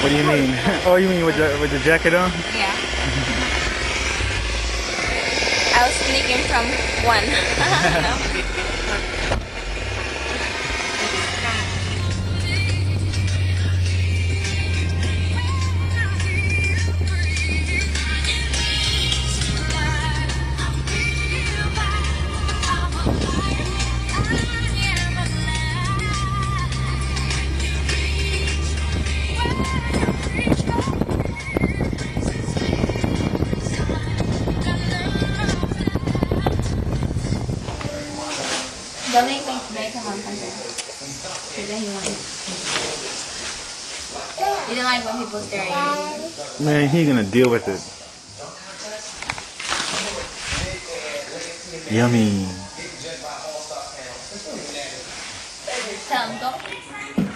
What do you mean? Oh, you mean with the with the jacket on? Yeah. I was sneaking from one. Don't make me make a home country. Because he wants. You don't like when people stare at you. Man, he gonna deal with it. Yummy. Tell him, go.